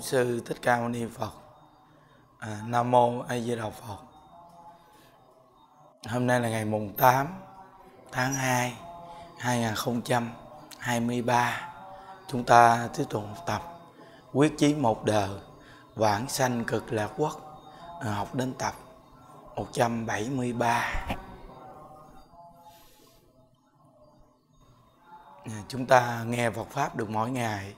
Bổn sư Thích Ca Mâu Ni Phật. À, Nam mô A Di Đà Phật. Hôm nay là ngày mùng 8 tháng 2 2023. Chúng ta tiếp tục học tập quyết chí một đời vãng sanh cực lạc quốc à, học đến tập 173. À, chúng ta nghe Phật pháp được mỗi ngày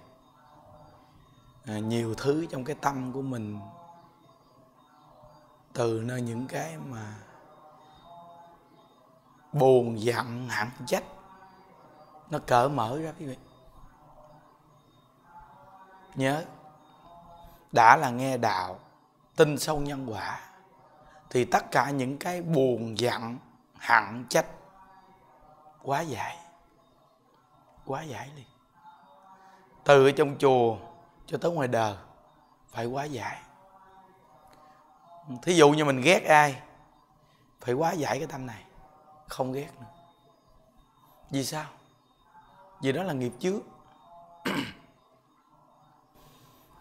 à, nhiều thứ trong cái tâm của mình từ nơi những cái mà buồn giận hẳn trách nó cỡ mở ra quý vị. Nhớ đã là nghe đạo tin sâu nhân quả thì tất cả những cái buồn giận hận trách quá giải quá giải liền. Từ ở trong chùa cho tới ngoài đời, phải quá giải. Thí dụ như mình ghét ai, phải quá giải cái tâm này, không ghét nữa. Vì sao? Vì đó là nghiệp trước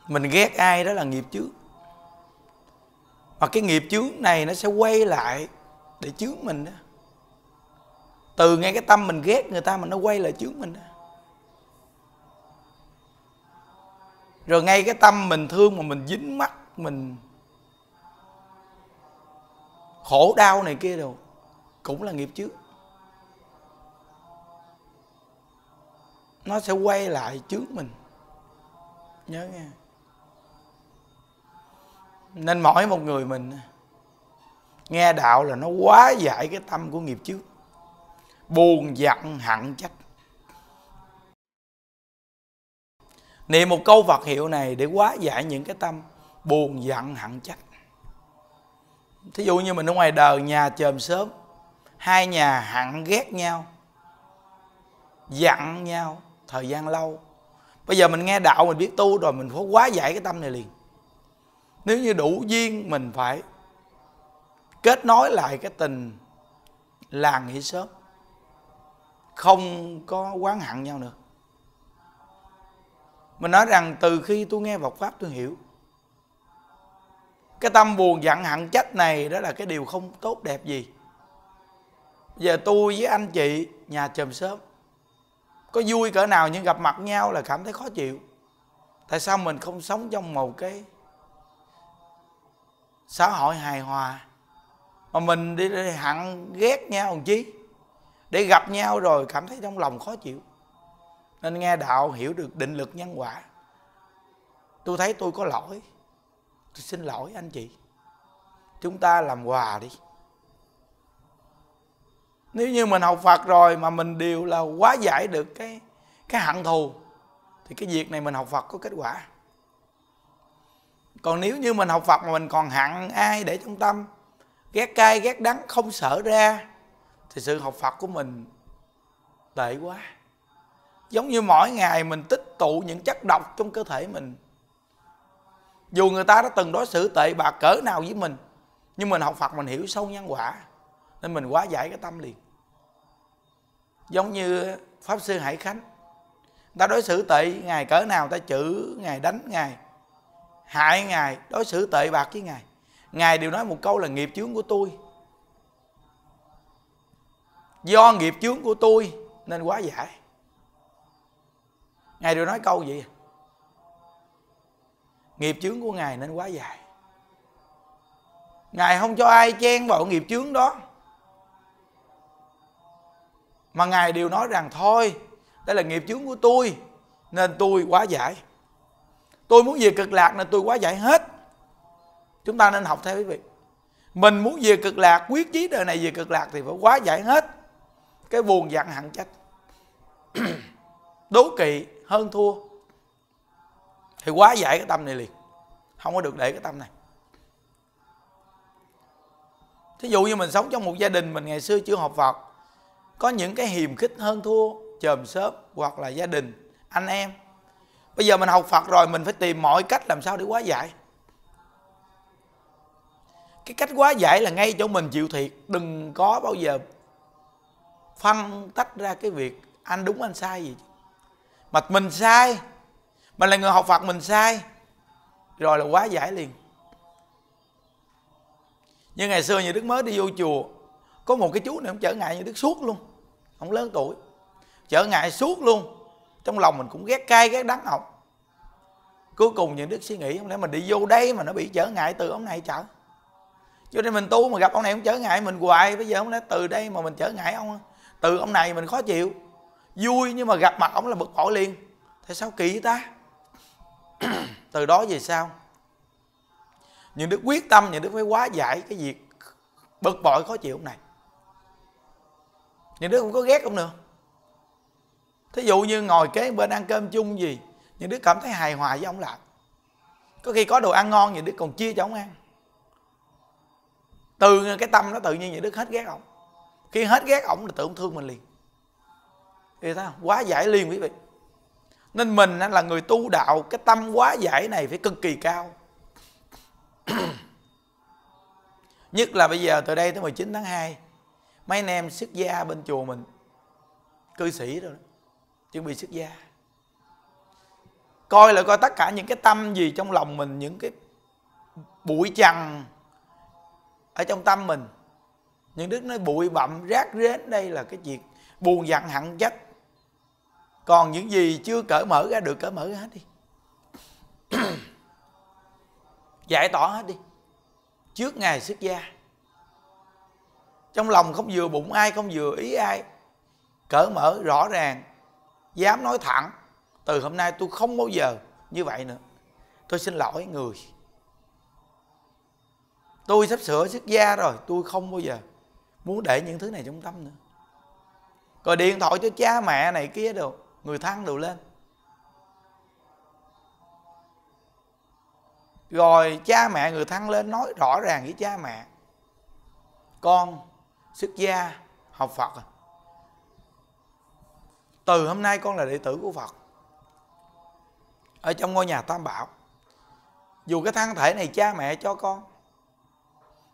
mình ghét ai đó là nghiệp trước mà cái nghiệp chướng này nó sẽ quay lại để chướng mình đó. Từ ngay cái tâm mình ghét người ta mà nó quay lại chướng mình đó. Rồi ngay cái tâm mình thương mà mình dính mắt, mình khổ đau này kia đâu cũng là nghiệp trước. Nó sẽ quay lại trước mình. Nhớ nghe. Nên mỗi một người mình, nghe đạo là nó quá giải cái tâm của nghiệp trước. Buồn, giận, hận, trách niệm một câu Phật hiệu này để quá giải những cái tâm buồn, giận, hận trách thí dụ như mình ở ngoài đời, nhà chòm sớm hai nhà hận ghét nhau, giận nhau thời gian lâu. Bây giờ mình nghe đạo, mình biết tu rồi, mình phải quá giải cái tâm này liền. Nếu như đủ duyên, mình phải kết nối lại cái tình làng nghỉ sớm không có quán hận nhau nữa mình nói rằng từ khi tôi nghe Phật pháp tôi hiểu. Cái tâm buồn giận hận trách này đó là cái điều không tốt đẹp gì. Giờ tôi với anh chị nhà chòm sớm có vui cỡ nào nhưng gặp mặt nhau là cảm thấy khó chịu. Tại sao mình không sống trong một cái xã hội hài hòa? Mà mình đi, đi hận ghét nhau làm chi để gặp nhau rồi cảm thấy trong lòng khó chịu nên nghe đạo, hiểu được định lực nhân quả. Tôi thấy tôi có lỗi. Tôi xin lỗi anh chị. Chúng ta làm quà đi. Nếu như mình học phật rồi mà mình đều là quá giải được cái cái hận thù, thì cái việc này mình học phật có kết quả. Còn nếu như mình học phật mà mình còn hận ai để trong tâm, ghét cay, ghét đắng, không sợ ra, thì sự học phật của mình tệ quá giống như mỗi ngày mình tích tụ những chất độc trong cơ thể mình. Dù người ta đã từng đối xử tệ bạc cỡ nào với mình, nhưng mình học phật mình hiểu sâu nhân quả, nên mình quá giải cái tâm liền. Giống như pháp sư hải khánh, ta đối xử tệ ngài cỡ nào, ta chữ ngài, đánh ngài, hại ngài, đối xử tệ bạc với ngài. Ngài đều nói một câu là nghiệp chướng của tôi. Do nghiệp chướng của tôi nên quá giải ngài đều nói câu vậy nghiệp chướng của ngài nên quá dài. Ngài không cho ai chen vào nghiệp chướng đó. Mà ngài đều nói rằng, thôi, đây là nghiệp chướng của tôi, nên tôi quá giải tôi muốn về cực lạc nên tôi quá giải hết. Chúng ta nên học theo quý vị. Mình muốn về cực lạc, quyết chí đời này về cực lạc thì phải quá giải hết. Cái buồn giận hận trách đố kỵ hơn thua. Thì quá giải cái tâm này liền. Không có được để cái tâm này. Thí dụ như mình sống trong một gia đình mình ngày xưa chưa học Phật, có những cái hiềm khích hơn thua chòm xớp hoặc là gia đình, anh em. Bây giờ mình học Phật rồi, mình phải tìm mọi cách làm sao để quá giải cái cách quá giải là ngay chỗ mình chịu thiệt, đừng có bao giờ phân tách ra cái việc anh đúng, anh sai gì mà mình sai. Mình là người học phật mình sai. Rồi là quá giải liền. Như ngày xưa như đức mới đi vô chùa, có một cái chú này ông trở ngại như đức suốt luôn. Ông lớn tuổi. Trở ngại suốt luôn. Trong lòng mình cũng ghét cay, ghét đắng ông cuối cùng những đức suy nghĩ không lẽ mình đi vô đây mà nó bị trở ngại, từ ông này chở. Cho nên mình tu mà gặp ông này cũng trở ngại, mình hoài. Bây giờ không lẽ từ đây mà mình trở ngại ông, từ ông này mình khó chịu vui nhưng mà gặp mặt ông là bực bội liền. Tại sao kỳ ta? Từ đó về sau, những đức quyết tâm, những đức phải quá giải cái việc bực bội khó chịu ông này. Những đứa không có ghét ông nữa. Thí dụ như ngồi kế bên ăn cơm chung gì, những đứa cảm thấy hài hòa với ông lại. Có khi có đồ ăn ngon, những đứa còn chia cho ông ăn. Từ cái tâm nó tự nhiên những đứa hết ghét ông khi hết ghét ông là tự ông thương mình liền thì ta quá giải liền quý vị. Nên mình là người tu đạo, cái tâm quá giải này phải cực kỳ cao. Nhất là bây giờ, từ đây tới 19 tháng 2 mấy anh em xuất gia bên chùa mình. Cư sĩ rồi đó. Chuẩn bị xuất gia. Coi lại coi tất cả những cái tâm gì trong lòng mình, những cái bụi trần ở trong tâm mình. Những đức nói bụi bặm, rác rến, đây là cái chuyện buồn giận hận trách còn những gì chưa cởi mở ra được cởi mở ra hết đi. Giải tỏa hết đi. Trước ngày xuất gia. Trong lòng không vừa bụng ai, không vừa ý ai, cởi mở rõ ràng, dám nói thẳng, từ hôm nay tôi không bao giờ như vậy nữa. Tôi xin lỗi người. Tôi sắp sửa xuất gia rồi, tôi không bao giờ muốn để những thứ này trong tâm nữa. Rồi điện thoại cho cha mẹ này kia được người thăng đều lên. Rồi cha mẹ người thăng lên nói rõ ràng với cha mẹ. Con xuất gia học phật. Từ hôm nay con là đệ tử của phật. Ở trong ngôi nhà tam bảo. Dù cái thân thể này cha mẹ cho con,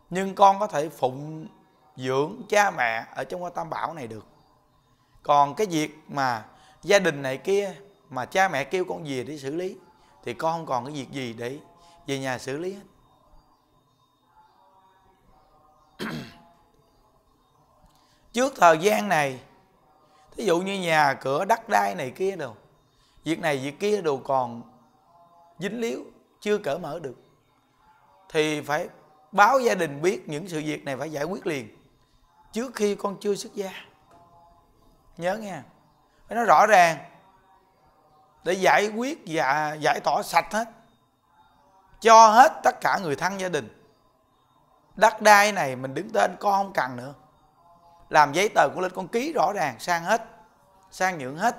nhưng con có thể phụng dưỡng cha mẹ ở trong ngôi tam bảo này được. Còn cái việc mà gia đình này kia mà cha mẹ kêu con về để xử lý, thì con không còn cái việc gì để về nhà xử lý hết. Trước thời gian này, thí dụ như nhà cửa đất đai này kia đâu việc này việc kia đồ còn dính líu, chưa cởi mở được, thì phải báo gia đình biết những sự việc này phải giải quyết liền trước khi con chưa xuất gia. Nhớ nghe phải nói rõ ràng. Để giải quyết và giải tỏa sạch hết. Cho hết tất cả người thân gia đình. Đất đai này mình đứng tên con không cần nữa. Làm giấy tờ của lên con ký rõ ràng, sang hết. Sang nhượng hết.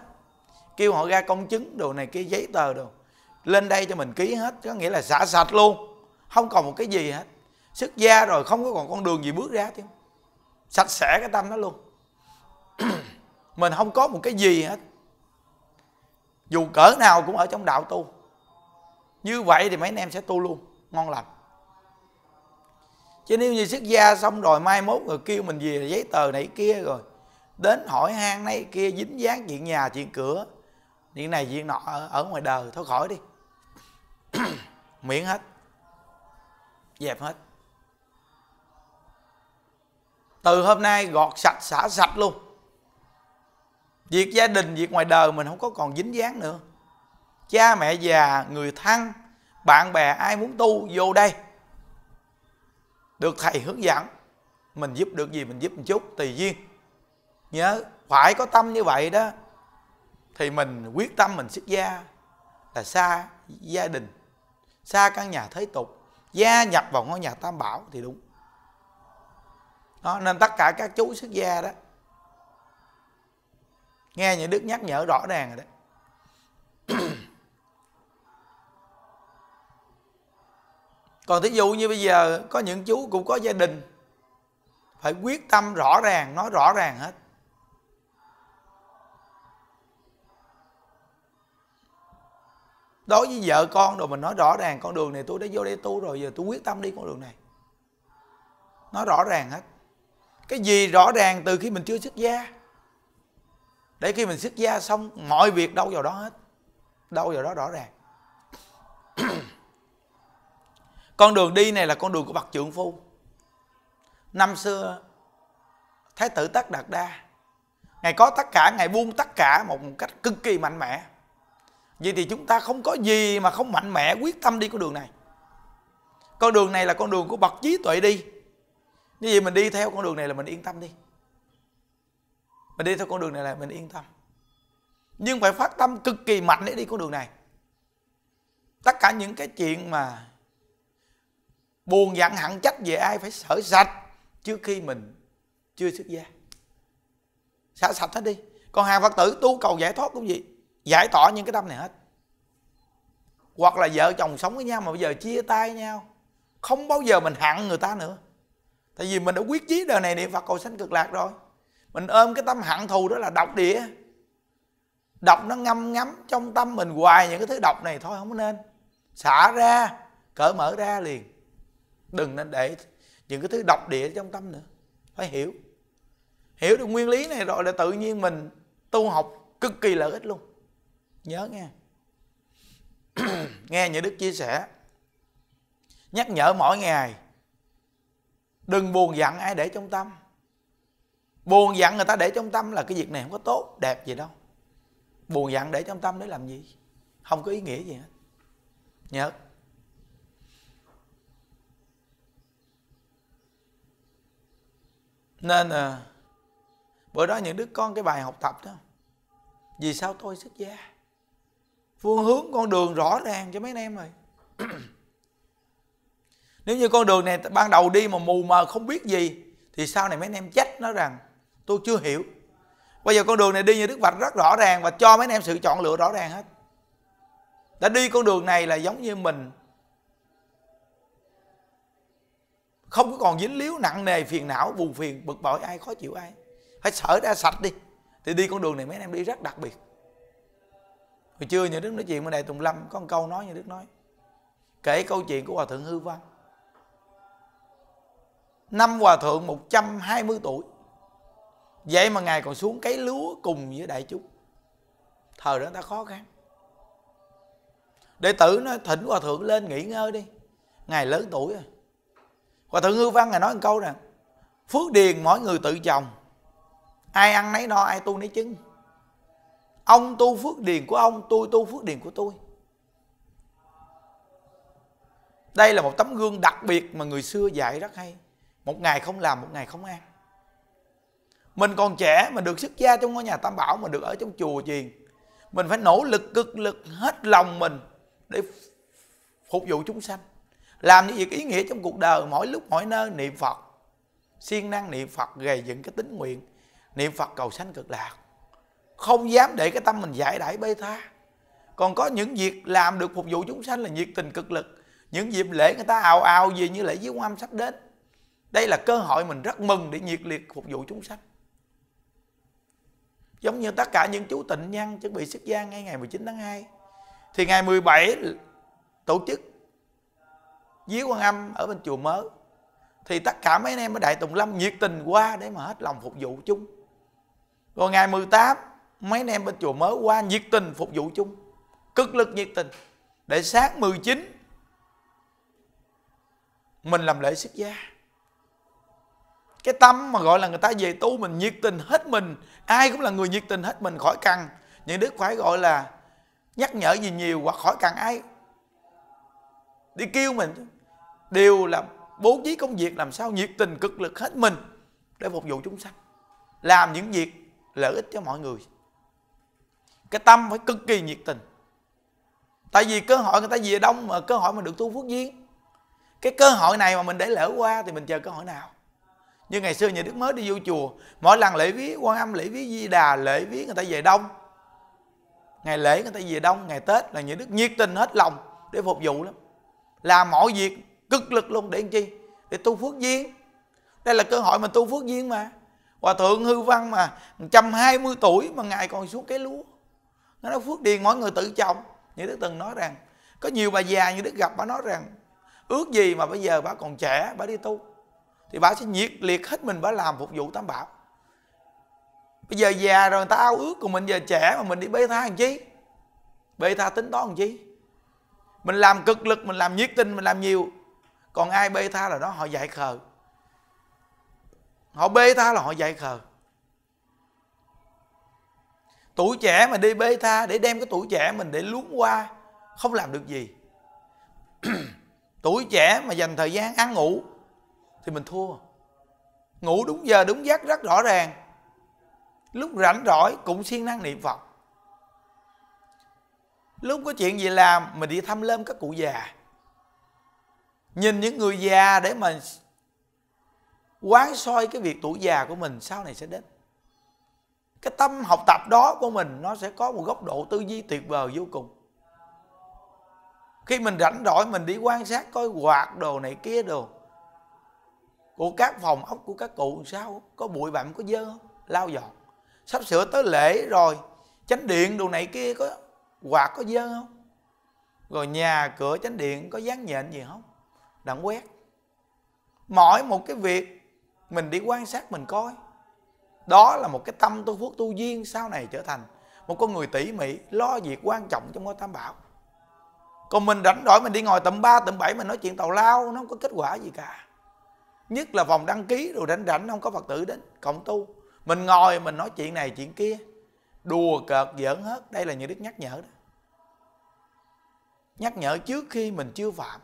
Kêu họ ra công chứng đồ này kia, giấy tờ đồ. Lên đây cho mình ký hết, có nghĩa là xả sạch luôn. Không còn một cái gì hết. Sức gia rồi không có còn con đường gì bước ra chứ. Sạch sẽ cái tâm đó luôn. mình không có một cái gì hết. Dù cỡ nào cũng ở trong đạo tu. Như vậy thì mấy anh em sẽ tu luôn. Ngon lành. Chứ nếu như xuất gia xong rồi mai mốt rồi kêu mình về giấy tờ này kia rồi đến hỏi hang này kia dính dáng chuyện nhà chuyện cửa chuyện này chuyện nọ ở, ở ngoài đời thôi khỏi đi. Miễn hết. Dẹp hết. Từ hôm nay gọt sạch xả sạch luôn việc gia đình việc ngoài đời mình không có còn dính dáng nữa. Cha mẹ già người thân bạn bè ai muốn tu vô đây. Được thầy hướng dẫn mình giúp được gì mình giúp một chút tùy duyên. Nhớ phải có tâm như vậy đó thì mình quyết tâm mình xuất gia là xa gia đình xa căn nhà thế tục. Gia nhập vào ngôi nhà tam bảo thì đúng. Đó, nên tất cả các chú xuất gia đó nghe những đức nhắc nhở rõ ràng rồi đấy còn thí dụ như bây giờ, có những chú cũng có gia đình, phải quyết tâm rõ ràng, nói rõ ràng hết. Đối với vợ con rồi mình nói rõ ràng, con đường này tôi đã vô đây tu rồi, giờ tôi quyết tâm đi con đường này. Nói rõ ràng hết. Cái gì rõ ràng từ khi mình chưa xuất gia? để khi mình xuất gia xong, mọi việc đâu vào đó hết. Đâu vào đó rõ ràng. Con đường đi này là con đường của bậc trượng phu. Năm xưa, thái tử tất đạt đa, ngài có tất cả, ngài buông tất cả một cách cực kỳ mạnh mẽ. Vậy thì chúng ta không có gì mà không mạnh mẽ, quyết tâm đi con đường này. Con đường này là con đường của bậc trí tuệ đi. Như vậy mình đi theo con đường này là mình yên tâm đi mình đi theo con đường này là mình yên tâm. Nhưng phải phát tâm cực kỳ mạnh để đi con đường này. Tất cả những cái chuyện mà buồn giận hận trách về ai phải sở sạch trước khi mình chưa xuất gia. Xả sạch hết đi. Còn hàng phật tử tu cầu giải thoát cũng gì giải tỏa những cái tâm này hết. Hoặc là vợ chồng sống với nhau mà bây giờ chia tay nhau. Không bao giờ mình hận người ta nữa. Tại vì mình đã quyết chí đời này niệm phật cầu sanh cực lạc rồi mình ôm cái tâm hận thù đó là độc địa. Độc nó ngâm ngắm trong tâm mình hoài những cái thứ độc này thôi, không nên. Xả ra cỡ mở ra liền. Đừng nên để những cái thứ độc địa trong tâm nữa. Phải hiểu. Hiểu được nguyên lý này rồi là tự nhiên mình tu học cực kỳ lợi ích luôn. Nhớ nghe. Nghe những đức chia sẻ. Nhắc nhở mỗi ngày. Đừng buồn giận ai để trong tâm buồn giận người ta để trong tâm là cái việc này không có tốt đẹp gì đâu. Buồn giận để trong tâm để làm gì? Không có ý nghĩa gì hết. Nhớ. Nên à, bữa đó những đứa con cái bài học tập đó vì sao tôi xuất gia? Phương hướng con đường rõ ràng cho mấy anh em rồi. Nếu như con đường này ban đầu đi mà mù mờ không biết gì thì sau này mấy anh em trách nó rằng tôi chưa hiểu. Bây giờ con đường này đi như đức vạch rất rõ ràng và cho mấy anh em sự chọn lựa rõ ràng hết. Đã đi con đường này là giống như mình. Không có còn dính líu nặng nề, phiền não, buồn phiền, bực bội ai, khó chịu ai. Phải sở ra sạch đi. Thì đi con đường này mấy anh em đi rất đặc biệt. Hồi trưa nhà đức nói chuyện bên đại tùng lâm, có một câu nói như đức nói. Kể câu chuyện của hòa thượng hư văn năm hòa thượng 120 tuổi vậy mà ngài còn xuống cấy lúa cùng với đại chúng. Thời đó ta khó khăn. Đệ tử nói, thỉnh hòa thượng lên nghỉ ngơi đi. Ngài lớn tuổi rồi. Hòa thượng ngư văn ngài nói một câu rằng, phước điền mỗi người tự trồng. Ai ăn nấy no, ai tu nấy chứng. Ông tu phước điền của ông, tôi tu phước điền của tôi. Đây là một tấm gương đặc biệt mà người xưa dạy rất hay. Một ngày không làm, một ngày không ăn mình còn trẻ, mình được xuất gia trong ngôi nhà tam bảo, mình được ở trong chùa chiền. Mình phải nỗ lực, cực lực, hết lòng mình để phục vụ chúng sanh. Làm những việc ý nghĩa trong cuộc đời, mỗi lúc, mỗi nơi, niệm phật. Siêng năng niệm phật, gầy dựng cái tính nguyện. Niệm phật cầu sanh cực lạc. Không dám để cái tâm mình giải đãi bê tha. Còn có những việc làm được phục vụ chúng sanh là nhiệt tình cực lực. Những dịp lễ người ta ào ào gì như lễ viếng âm sắp đến. Đây là cơ hội mình rất mừng để nhiệt liệt phục vụ chúng sanh giống như tất cả những chú tịnh nhân chuẩn bị xuất gia ngay ngày 19 tháng 2 thì ngày 17 tổ chức viếng quan âm ở bên chùa mới thì tất cả mấy anh em ở đại tùng lâm nhiệt tình qua để mà hết lòng phục vụ chung. Rồi ngày 18 mấy anh em bên chùa mới qua nhiệt tình phục vụ chung. Cực lực nhiệt tình. Để sáng 19 mình làm lễ xuất gia cái tâm mà gọi là người ta về tu mình nhiệt tình hết mình, ai cũng là người nhiệt tình hết mình khỏi cần. Những đức phải gọi là nhắc nhở gì nhiều hoặc khỏi cần ai. Đi kêu mình, đều là bố trí công việc làm sao nhiệt tình cực lực hết mình để phục vụ chúng sanh. Làm những việc lợi ích cho mọi người. Cái tâm phải cực kỳ nhiệt tình. Tại vì cơ hội người ta về đông mà cơ hội mà được tu phước duyên. Cái cơ hội này mà mình để lỡ qua thì mình chờ cơ hội nào? Như ngày xưa nhà đức mới đi vô chùa, mỗi lần lễ viếng quan âm, lễ viếng di đà, lễ viếng người ta về đông. Ngày lễ người ta về đông, ngày tết là nhà đức nhiệt tình hết lòng để phục vụ lắm. Làm mọi việc cực lực luôn, để làm chi? Để tu phước duyên. Đây là cơ hội mà tu phước duyên mà. Hòa thượng hư văn mà 120 tuổi mà ngài còn xuống cái lúa. Nó nói phước điền mỗi người tự trồng như đức từng nói rằng, có nhiều bà già như đức gặp, bà nói rằng, ước gì mà bây giờ bà còn trẻ, bà đi tu thì bà sẽ nhiệt liệt hết mình, bà làm phục vụ tam bảo. Bây giờ già rồi, người ta ao ước của mình giờ trẻ mà mình đi bê tha làm chi? Bê tha tính toán làm chi? Mình làm cực lực, mình làm nhiệt tình, mình làm nhiều. Còn ai bê tha là đó họ dạy khờ. Họ bê tha là họ dạy khờ. Tuổi trẻ mà đi bê tha để đem cái tuổi trẻ mình để luống qua, không làm được gì. Tuổi trẻ mà dành thời gian ăn ngủ thì mình thua. Ngủ đúng giờ, đúng giấc rất rõ ràng. Lúc rảnh rỗi cũng siêng năng niệm phật. Lúc có chuyện gì làm, mình đi thăm lâm các cụ già. Nhìn những người già để mà quán soi cái việc tuổi già của mình, sau này sẽ đến. Cái tâm học tập đó của mình, nó sẽ có một góc độ tư duy tuyệt vời vô cùng. Khi mình rảnh rỗi, mình đi quan sát coi quạt đồ này, kia đồ của các phòng ốc của các cụ sao? Có bụi bặm, có dơ không lau dọn. Sắp sửa tới lễ rồi. Chánh điện đồ này kia có quạt, có dơ không? Rồi nhà cửa chánh điện có dán nhện gì không? Đặng quét. Mỗi một cái việc mình đi quan sát, mình coi. Đó là một cái tâm tu phước tu duyên sau này trở thành. Một con người tỉ mỉ, lo việc quan trọng trong ngôi tam bảo. Còn mình rảnh rỗi mình đi ngồi tầm 3 tầm 7 mình nói chuyện tàu lao, nó không có kết quả gì cả nhất là phòng đăng ký rồi rảnh rảnh, không có phật tử đến, cộng tu. Mình ngồi, mình nói chuyện này, chuyện kia. Đùa cợt, giỡn hết, đây là những đức nhắc nhở đó. Nhắc nhở trước khi mình chưa phạm.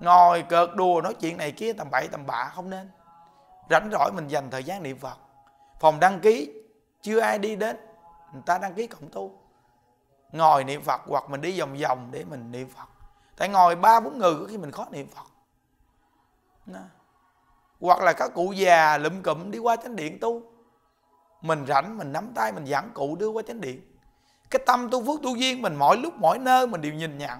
Ngồi cợt, đùa, nói chuyện này kia, tầm bậy, tầm bạ, không nên. Rảnh rỗi mình dành thời gian niệm phật. Phòng đăng ký, chưa ai đi đến, người ta đăng ký cộng tu. Ngồi niệm phật hoặc mình đi vòng vòng để mình niệm phật. Tại ngồi ba bốn người có khi mình khó niệm phật đó. hoặc là các cụ già lụm cụm đi qua chánh điện tu. Mình rảnh, mình nắm tay, mình dẫn cụ đưa qua chánh điện. Cái tâm tu phước tu duyên mình mỗi lúc mỗi nơi mình đều nhìn nhận.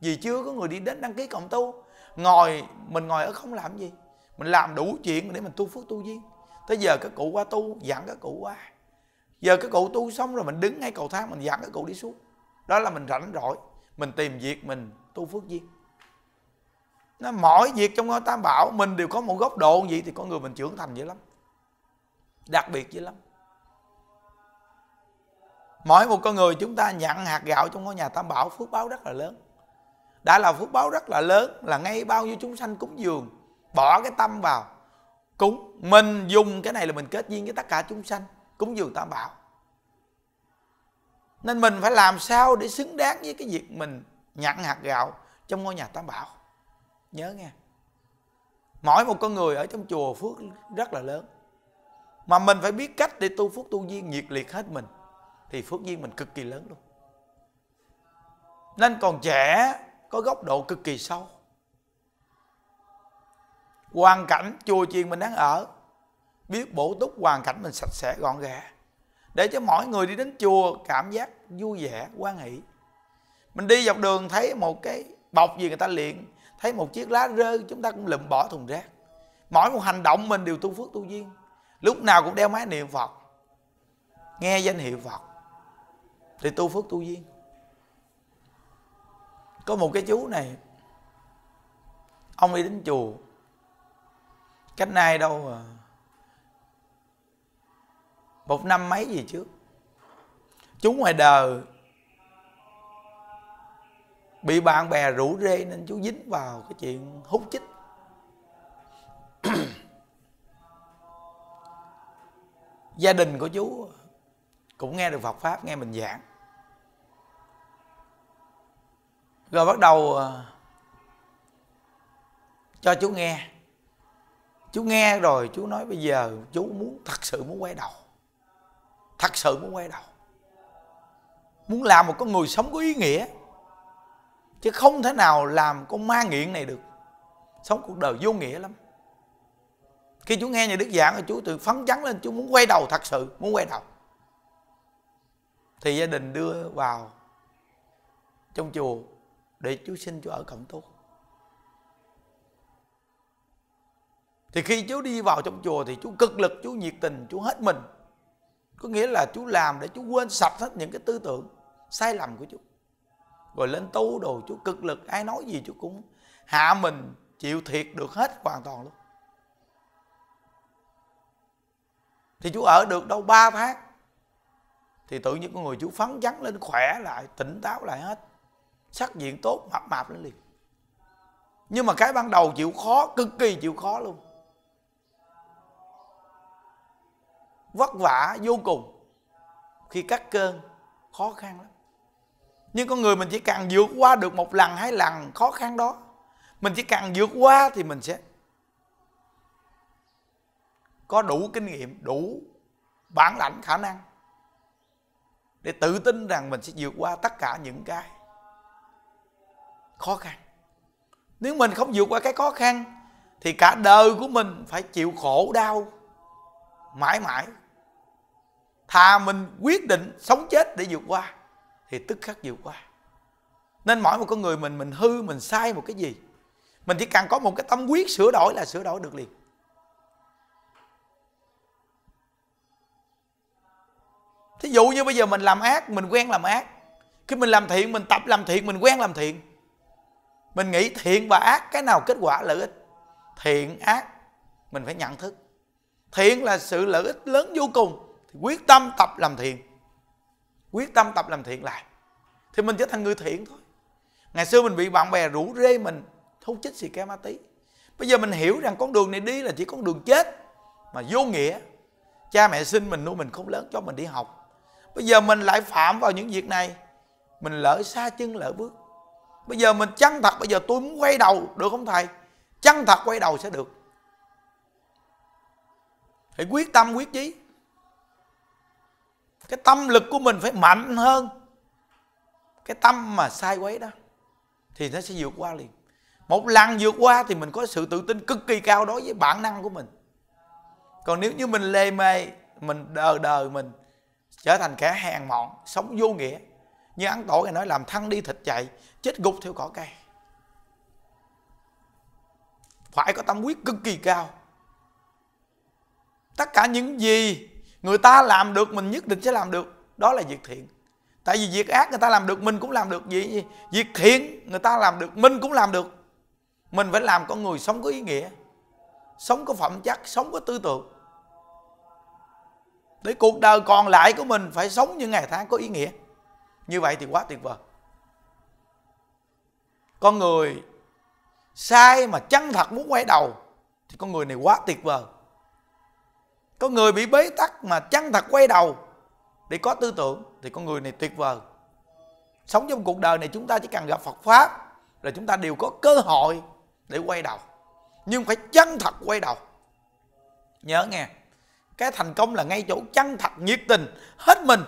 Vì chưa có người đi đến đăng ký cộng tu. Ngồi, mình ngồi ở không làm gì. Mình làm đủ chuyện để mình tu phước tu duyên. Tới giờ các cụ qua tu dẫn các cụ qua. Giờ các cụ tu xong rồi mình đứng ngay cầu thang, mình dẫn các cụ đi xuống. Đó là mình rảnh rỗi. Mình tìm việc, mình tu phước duyên nó mọi việc trong ngôi tam bảo, mình đều có một góc độ gì thì con người mình trưởng thành dữ lắm, đặc biệt dữ lắm. Mỗi một con người chúng ta nhận hạt gạo trong ngôi nhà tam bảo phước báo rất là lớn. Đã là phước báo rất là lớn, là ngay bao nhiêu chúng sanh cúng dường, bỏ cái tâm vào. Cúng mình dùng cái này là mình kết duyên với tất cả chúng sanh, cúng dường tam bảo. Nên mình phải làm sao để xứng đáng với cái việc mình nhận hạt gạo trong ngôi nhà tam bảo? Nhớ nghe. Mỗi một con người ở trong chùa phước rất là lớn. Mà mình phải biết cách để tu phước tu duyên nhiệt liệt hết mình, thì phước duyên mình cực kỳ lớn luôn. Nên còn trẻ, có góc độ cực kỳ sâu. Hoàn cảnh chùa chiền mình đang ở, biết bổ túc hoàn cảnh mình sạch sẽ, gọn gàng để cho mỗi người đi đến chùa, cảm giác vui vẻ quan hỷ. Mình đi dọc đường thấy một cái bọc gì người ta liền thấy một chiếc lá rơi, chúng ta cũng lụm bỏ thùng rác. Mỗi một hành động mình đều tu phước tu duyên. Lúc nào cũng đeo máy niệm phật, nghe danh hiệu phật, thì tu phước tu duyên. Có một cái chú này, ông đi đến chùa. Cách nay đâu à một năm mấy gì trước. Chú ngoài đời bị bạn bè rủ rê nên chú dính vào cái chuyện hút chích. Gia đình của chú cũng nghe được Phật pháp, nghe mình giảng. Rồi bắt đầu ờ, cho chú nghe. Chú nghe rồi chú nói bây giờ chú muốn thật sự muốn quay đầu. Thật sự muốn quay đầu. Muốn làm một con người sống có ý nghĩa chứ không thể nào làm con ma nghiện này được. Sống cuộc đời vô nghĩa lắm. Khi chú nghe nhà đức giảng rồi chú tự phấn chấn lên. Chú muốn quay đầu thật sự, muốn quay đầu. Thì gia đình đưa vào trong chùa để chú xin chú ở cộng tu thì khi chú đi vào trong chùa thì chú cực lực chú nhiệt tình chú hết mình. Có nghĩa là chú làm để chú quên sạch hết những cái tư tưởng sai lầm của chú rồi lên tu đồ chú, cực lực, ai nói gì chú cũng hạ mình, chịu thiệt được hết hoàn toàn luôn. Thì chú ở được đâu 3 tháng, thì tự nhiên con người chú phấn chấn lên, khỏe lại, tỉnh táo lại hết. Sắc diện tốt, mập mạp lên liền. Nhưng mà cái ban đầu chịu khó, cực kỳ chịu khó luôn. Vất vả, vô cùng. Khi cắt cơn, khó khăn lắm nhưng con người mình chỉ cần vượt qua được một lần hai lần khó khăn đó. Mình chỉ cần vượt qua thì mình sẽ có đủ kinh nghiệm, đủ bản lãnh, khả năng để tự tin rằng mình sẽ vượt qua tất cả những cái khó khăn. Nếu mình không vượt qua cái khó khăn thì cả đời của mình phải chịu khổ, đau, mãi mãi. Thà mình quyết định sống chết để vượt qua thì tức khắc vượt qua nên mỗi một con người mình mình hư, mình sai một cái gì, mình chỉ cần có một cái tâm quyết sửa đổi là sửa đổi được liền. Thí dụ như bây giờ mình làm ác, mình quen làm ác. Khi mình làm thiện, mình tập làm thiện, mình quen làm thiện. Mình nghĩ thiện và ác, cái nào kết quả lợi ích? Thiện, ác, mình phải nhận thức. Thiện là sự lợi ích lớn vô cùng, thì quyết tâm tập làm thiện quyết tâm tập làm thiện lại. Thì mình trở thành người thiện thôi. Ngày xưa mình bị bạn bè rủ rê mình hút chích xì ke ma tí. Bây giờ mình hiểu rằng con đường này đi là chỉ con đường chết mà vô nghĩa. Cha mẹ sinh mình nuôi mình không lớn, cho mình đi học. Bây giờ mình lại phạm vào những việc này, mình lỡ xa chân lỡ bước. Bây giờ mình chân thật, bây giờ tôi muốn quay đầu, được không thầy? Chân thật quay đầu sẽ được. Phải quyết tâm, quyết chí cái tâm lực của mình phải mạnh hơn. Cái tâm mà sai quấy đó, thì nó sẽ vượt qua liền. Một lần vượt qua thì mình có sự tự tin cực kỳ cao đối với bản năng của mình. Còn nếu như mình lê mê mình đờ đờ mình trở thành kẻ hèn mọn, sống vô nghĩa, như ấn tổ này nói làm thăng đi thịt chạy, chết gục theo cỏ cây. Phải có tâm quyết cực kỳ cao. Tất cả những gì người ta làm được, mình nhất định sẽ làm được. Đó là việc thiện. Tại vì việc ác người ta làm được, mình cũng làm được. Gì? Việc thiện người ta làm được, mình cũng làm được. Mình phải làm con người sống có ý nghĩa, sống có phẩm chất, sống có tư tưởng. Để cuộc đời còn lại của mình phải sống những ngày tháng có ý nghĩa. Như vậy thì quá tuyệt vời. Con người sai mà chân thật muốn quay đầu thì con người này quá tuyệt vời có người bị bế tắc mà chân thật quay đầu để có tư tưởng thì con người này tuyệt vời. Sống trong cuộc đời này chúng ta chỉ cần gặp Phật pháp là chúng ta đều có cơ hội để quay đầu. Nhưng phải chân thật quay đầu. Nhớ nghe, cái thành công là ngay chỗ chân thật nhiệt tình, hết mình.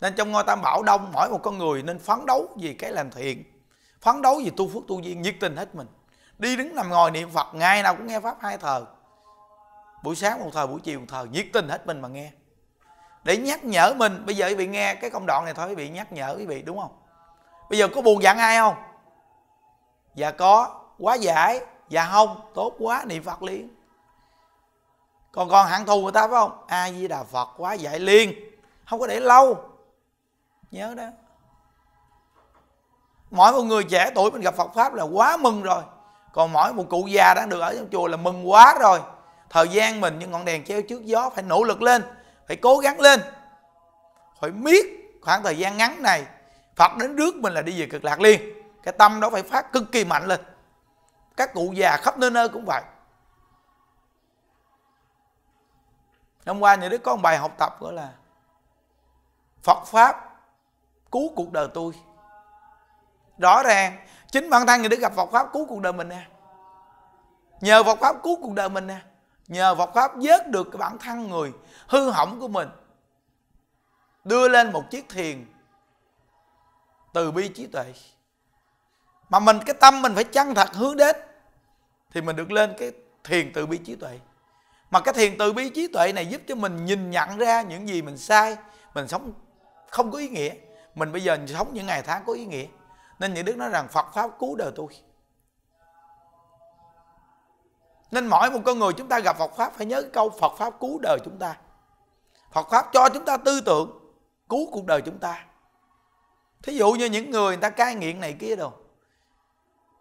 Nên trong ngôi tam bảo đông, mỗi một con người nên phấn đấu vì cái làm thiện, phấn đấu vì tu phước tu duyên, nhiệt tình hết mình. Đi đứng nằm ngồi niệm phật, ngày nào cũng nghe pháp hai thờ buổi sáng một thời, buổi chiều một thời, nhiệt tình hết mình mà nghe. Để nhắc nhở mình, bây giờ quý vị nghe cái công đoạn này thôi, quý vị nhắc nhở quý vị, đúng không? Bây giờ có buồn giận ai không? Dạ có, quá giải dạ không, tốt quá, niệm phật liền. Còn còn hận thù người ta phải không? A di đà phật, quá giải liền, không có để lâu. Nhớ đó. Mỗi một người trẻ tuổi mình gặp phật pháp là quá mừng rồi. Còn mỗi một cụ già đang được ở trong chùa là mừng quá rồi thời gian mình như ngọn đèn treo trước gió phải nỗ lực lên, phải cố gắng lên. Phải biết khoảng thời gian ngắn này, phật đến trước mình là đi về cực lạc liền. Cái tâm đó phải phát cực kỳ mạnh lên. Các cụ già khắp nơi nơi cũng vậy. Hôm qua nhà đức có một bài học tập gọi là phật pháp cứu cuộc đời tôi. Rõ ràng, chính bản thân người đức gặp phật pháp cứu cuộc đời mình nè. Nhờ phật pháp cứu cuộc đời mình nè nhờ Phật pháp vớt được cái bản thân người, hư hỏng của mình, đưa lên một chiếc thuyền từ bi trí tuệ. Mà mình, cái tâm mình phải chân thật hướng đến, thì mình được lên cái thiền từ bi trí tuệ. Mà cái thiền từ bi trí tuệ này giúp cho mình nhìn nhận ra những gì mình sai, mình sống không có ý nghĩa. Mình bây giờ sống những ngày tháng có ý nghĩa. Nên những đức nói rằng phật pháp cứu đời tôi. Nên mỗi một con người chúng ta gặp Phật Pháp phải nhớ cái câu Phật Pháp cứu đời chúng ta. Phật Pháp cho chúng ta tư tưởng Cứu cuộc đời chúng ta. Thí dụ như những người người ta cai nghiện này kia đâu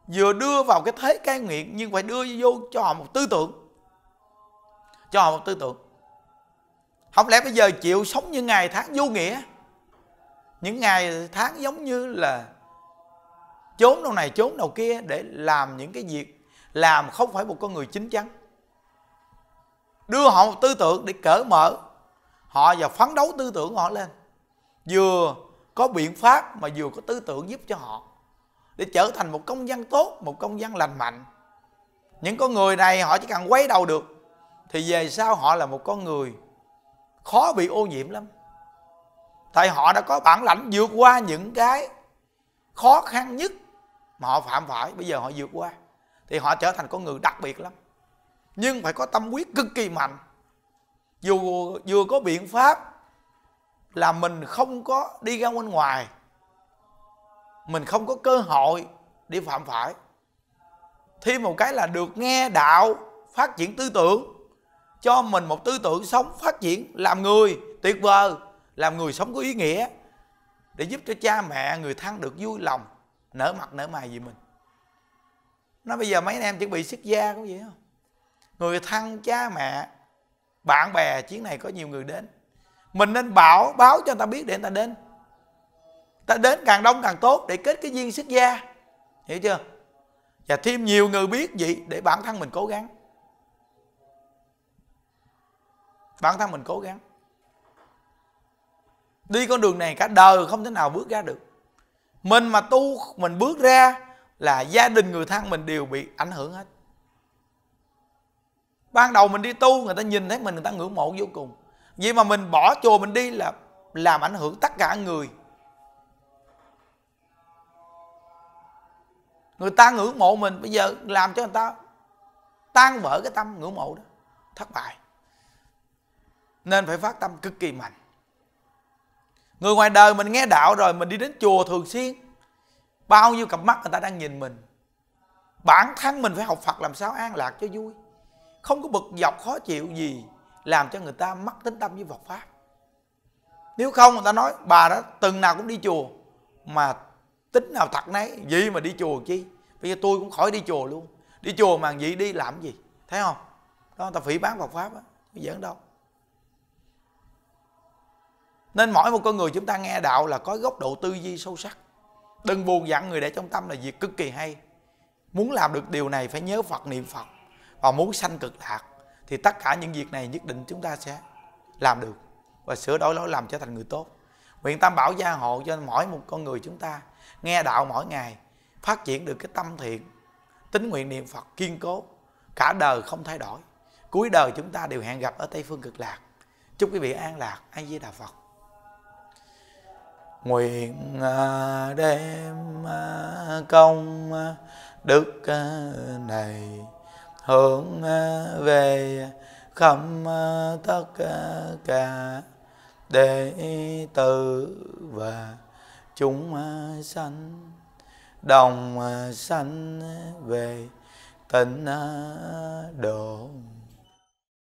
Vừa đưa vào cái thế cai nghiện Nhưng phải đưa vô cho họ một tư tưởng. Cho họ một tư tưởng. Không lẽ bây giờ chịu sống như ngày tháng vô nghĩa? Những ngày tháng giống như là trốn đâu này trốn đâu kia để làm những cái việc làm không phải một con người chính chắn. Đưa họ một tư tưởng để cởi mở họ và phấn đấu tư tưởng họ lên. Vừa có biện pháp mà vừa có tư tưởng giúp cho họ để trở thành một công dân tốt, một công dân lành mạnh. Những con người này họ chỉ cần quay đầu được thì về sau họ là một con người khó bị ô nhiễm lắm. Tại họ đã có bản lãnh vượt qua những cái khó khăn nhất mà họ phạm phải, bây giờ họ vượt qua thì họ trở thành con người đặc biệt lắm. Nhưng phải có tâm quyết cực kỳ mạnh. Dù vừa có biện pháp là mình không có đi ra bên ngoài, mình không có cơ hội để phạm phải thêm một cái là được nghe đạo phát triển tư tưởng, cho mình một tư tưởng sống phát triển, làm người tuyệt vời, làm người sống có ý nghĩa, để giúp cho cha mẹ, người thân được vui lòng, nở mặt, nở mày vì mình nó bây giờ mấy anh em chuẩn bị xuất gia có gì không? Người thân, cha, mẹ, bạn bè, chuyến này có nhiều người đến. Mình nên bảo, báo cho người ta biết để người ta đến. Ta đến càng đông càng tốt để kết cái duyên xuất gia. Hiểu chưa? Và thêm nhiều người biết gì để bản thân mình cố gắng. Bản thân mình cố gắng. Đi con đường này cả đời không thể nào bước ra được. Mình mà tu, mình bước ra là gia đình người thân mình đều bị ảnh hưởng hết. Ban đầu mình đi tu, người ta nhìn thấy mình, người ta ngưỡng mộ vô cùng. Vậy mà mình bỏ chùa mình đi là làm ảnh hưởng tất cả người. Người ta ngưỡng mộ mình, bây giờ làm cho người ta tan vỡ cái tâm ngưỡng mộ đó, thất bại. Nên phải phát tâm cực kỳ mạnh. Người ngoài đời mình nghe đạo rồi, mình đi đến chùa thường xuyên bao nhiêu cặp mắt người ta đang nhìn mình. Bản thân mình phải học phật làm sao an lạc cho vui. Không có bực dọc, khó chịu gì làm cho người ta mất tính tâm với Phật pháp. Nếu không, người ta nói, bà đó, từng nào cũng đi chùa, mà tính nào thật nấy gì mà đi chùa chi? Bây giờ tôi cũng khỏi đi chùa luôn. Đi chùa mà gì đi làm gì? Thấy không? Đó, người ta phỉ bán Phật pháp á giỡn đâu. Nên mỗi một con người chúng ta nghe đạo là có góc độ tư duy sâu sắc đừng buồn dặn người để trong tâm là việc cực kỳ hay. Muốn làm được điều này phải nhớ phật, niệm phật và muốn sanh cực lạc. Thì tất cả những việc này nhất định chúng ta sẽ làm được và sửa đổi lỗi làm trở thành người tốt. Nguyện tam bảo gia hộ cho mỗi một con người chúng ta, nghe đạo mỗi ngày, phát triển được cái tâm thiện tính nguyện niệm phật kiên cố, cả đời không thay đổi. Cuối đời chúng ta đều hẹn gặp ở tây phương cực lạc. Chúc quý vị an lạc. An di đà phật nguyện à, đem à, công à, đức này hướng về khắp tất cả đệ tử và chúng sanh, đồng sanh về tịnh độ.